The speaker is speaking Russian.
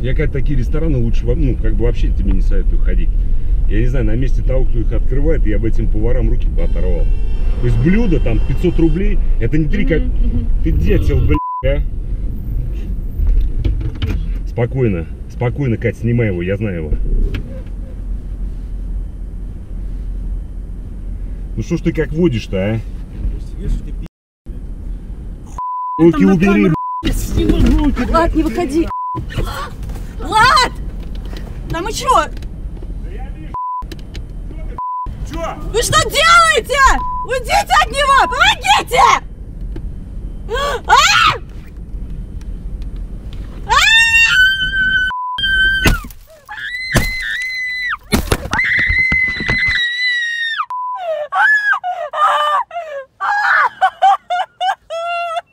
Я как такие рестораны лучше, ну, как бы вообще тебе не советую ходить. Я не знаю, на месте того, кто их открывает, я бы этим поварам руки бы оторвал. То есть блюдо там 500 рублей, это не три как... Ты дятел, блядь, а? Спокойно, спокойно, Кать, снимай его, я знаю его. Ну что ж ты как водишь-то, а? Руки убери, камеру. Влад, не выходи. Влад! Там еще! Чё? Вы что делаете? Уйдите от него!